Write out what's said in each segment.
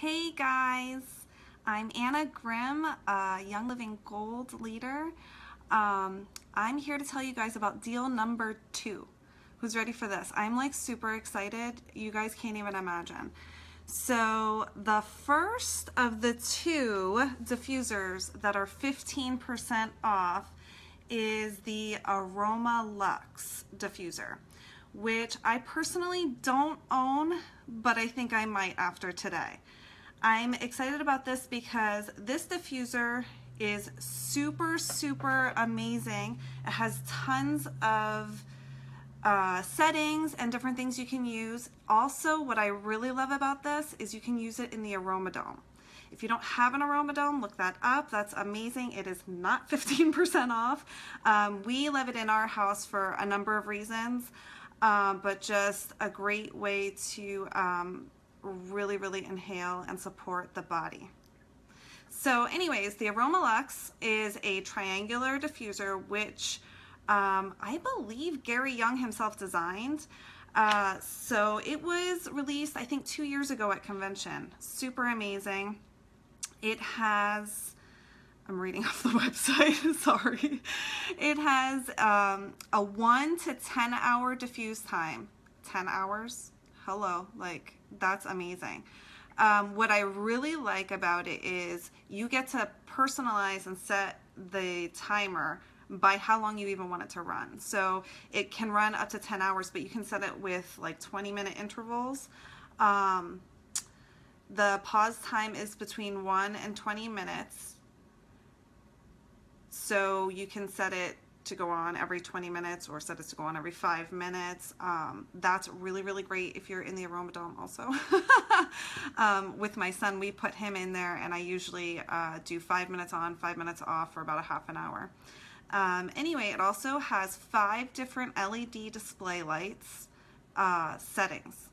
Hey guys, I'm Anna Grimm, a Young Living Gold leader. Um, I'm here to tell you guys about deal number two. Who's ready for this? I'm like super excited. You guys can't even imagine. So the first of the two diffusers that are 15% off is the Aroma Luxe diffuser, which I personally don't own, but I think I might after today. I'm excited about this because this diffuser is super, super amazing. It has tons of uh, settings and different things you can use. Also, what I really love about this is you can use it in the Aromadome. If you don't have an Aromadome, look that up. That's amazing. It is not 15% off. Um, we love it in our house for a number of reasons, um, but just a great way to um, really, really inhale and support the body. So anyways, the Aroma Luxe is a triangular diffuser, which um, I believe Gary Young himself designed. Uh, so it was released, I think, two years ago at convention. Super amazing. It has, I'm reading off the website, sorry. It has um, a 1 to 10 hour diffuse time. 10 hours? Hello, like that's amazing. Um, what I really like about it is you get to personalize and set the timer by how long you even want it to run. So it can run up to 10 hours, but you can set it with like 20 minute intervals. Um, the pause time is between 1 and 20 minutes. So you can set it to go on every 20 minutes or set it to go on every five minutes. Um, that's really, really great if you're in the Aromadome also. um, with my son, we put him in there and I usually uh, do five minutes on, five minutes off for about a half an hour. Um, anyway, it also has five different LED display lights uh, settings,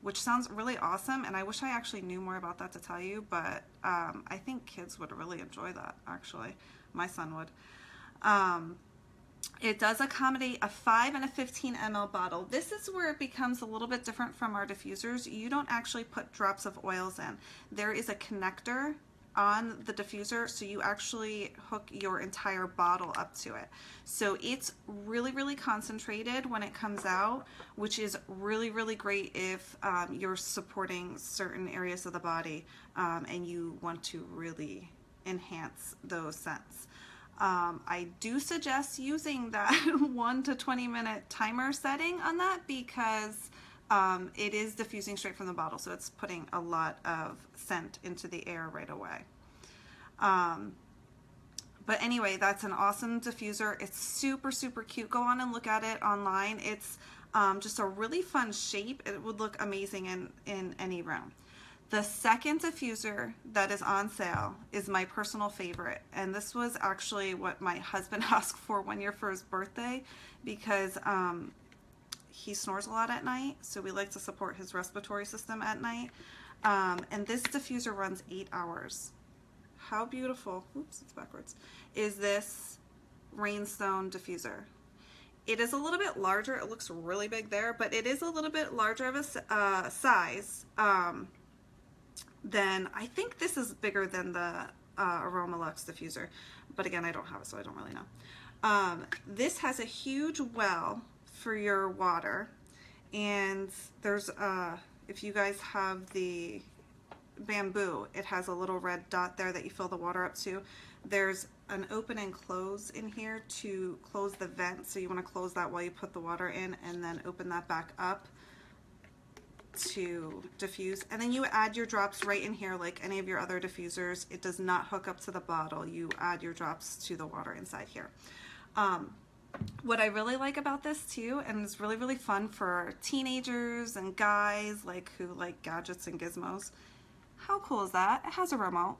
which sounds really awesome. And I wish I actually knew more about that to tell you, but um, I think kids would really enjoy that, actually. My son would. Um, it does accommodate a 5 and a 15 ml bottle. This is where it becomes a little bit different from our diffusers. You don't actually put drops of oils in. There is a connector on the diffuser so you actually hook your entire bottle up to it. So it's really, really concentrated when it comes out, which is really, really great if um, you're supporting certain areas of the body um, and you want to really enhance those scents. Um, I do suggest using that 1 to 20 minute timer setting on that because um, it is diffusing straight from the bottle, so it's putting a lot of scent into the air right away. Um, but anyway, that's an awesome diffuser. It's super, super cute. Go on and look at it online. It's um, just a really fun shape. It would look amazing in, in any room. The second diffuser that is on sale is my personal favorite. And this was actually what my husband asked for one year for his birthday because um, he snores a lot at night, so we like to support his respiratory system at night. Um, and this diffuser runs eight hours. How beautiful, oops, it's backwards, is this Rainstone diffuser. It is a little bit larger, it looks really big there, but it is a little bit larger of a uh, size. Um, then I think this is bigger than the uh, Aroma Luxe diffuser, but again, I don't have it, so I don't really know. Um, this has a huge well for your water. And there's, uh, if you guys have the bamboo, it has a little red dot there that you fill the water up to. There's an open and close in here to close the vent. So you want to close that while you put the water in and then open that back up to diffuse. And then you add your drops right in here like any of your other diffusers. It does not hook up to the bottle. You add your drops to the water inside here. Um, what I really like about this too, and it's really, really fun for teenagers and guys like who like gadgets and gizmos. How cool is that? It has a remote.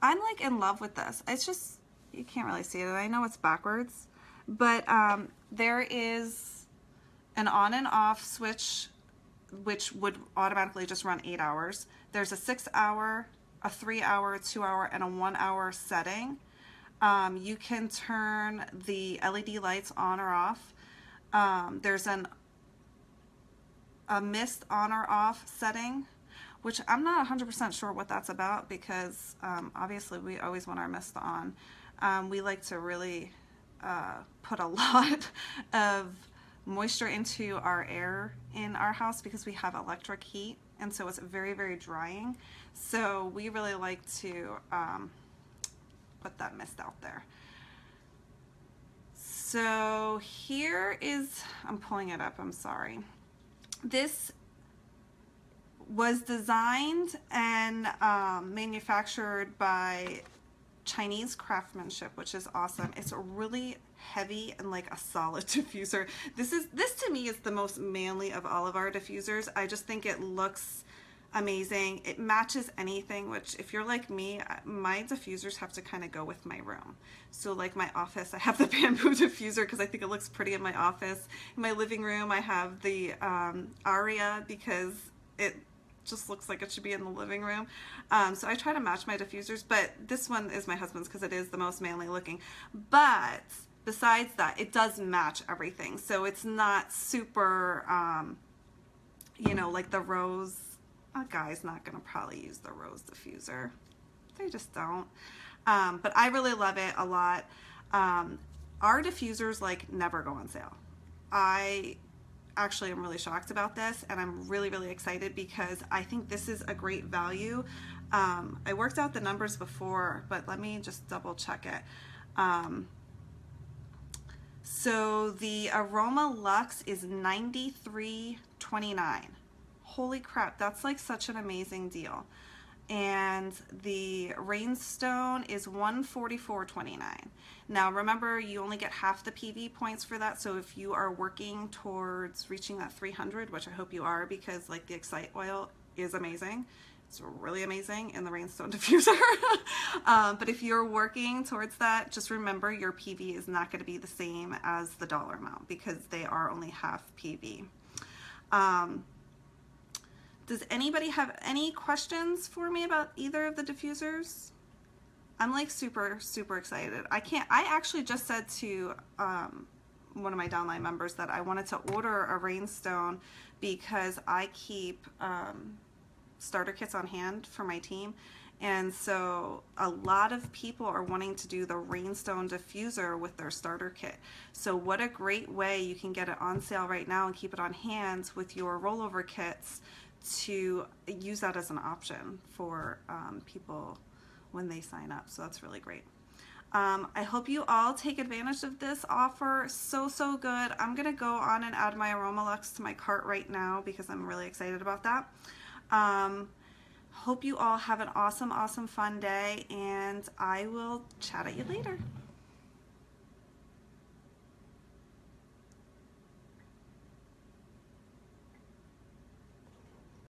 I'm like in love with this. It's just, you can't really see it. I know it's backwards, but um, there is an on and off switch which would automatically just run eight hours. There's a six hour, a three hour, two hour, and a one hour setting. Um, you can turn the LED lights on or off. Um, there's an a mist on or off setting. which I'm not 100% sure what that's about because um, obviously we always want our mist on. Um, we like to really uh, put a lot of moisture into our air in our house because we have electric heat and so it's very very drying. So we really like to um, put that mist out there. So here is I'm pulling it up I'm sorry. This was designed and um, manufactured by Chinese craftsmanship, which is awesome. It's a really heavy and like a solid diffuser. This is this to me is the most manly of all of our diffusers. I just think it looks amazing. It matches anything, which if you're like me, my diffusers have to kind of go with my room. So like my office, I have the bamboo diffuser because I think it looks pretty in my office. In my living room, I have the um, Aria because it just looks like it should be in the living room. Um, so I try to match my diffusers, but this one is my husband's because it is the most manly looking. But besides that, it does match everything. So it's not super, um, you know, like the rose. A guy's not going to probably use the rose diffuser. They just don't. Um, but I really love it a lot. Um, our diffusers like never go on sale. I actually am really shocked about this and I'm really, really excited because I think this is a great value. Um, I worked out the numbers before, but let me just double check it. Um, so the Aroma Luxe is $93.29. Holy crap, that's like such an amazing deal. And the Rainstone is $144.29. Now remember, you only get half the PV points for that, so if you are working towards reaching that 300, which I hope you are because like the Excite oil is amazing, it's really amazing in the Rainstone diffuser. um, but if you're working towards that, just remember your PV is not going to be the same as the dollar amount because they are only half PV. Um, does anybody have any questions for me about either of the diffusers? I'm like super, super excited. I can't, I actually just said to um, one of my downline members that I wanted to order a Rainstone because I keep um, starter kits on hand for my team. And so a lot of people are wanting to do the Rainstone diffuser with their starter kit. So what a great way you can get it on sale right now and keep it on hand with your rollover kits to use that as an option for um, people when they sign up. So that's really great. Um, I hope you all take advantage of this offer. So, so good. I'm going to go on and add my Aroma Luxe to my cart right now because I'm really excited about that. Um, hope you all have an awesome, awesome, fun day, and I will chat at you later.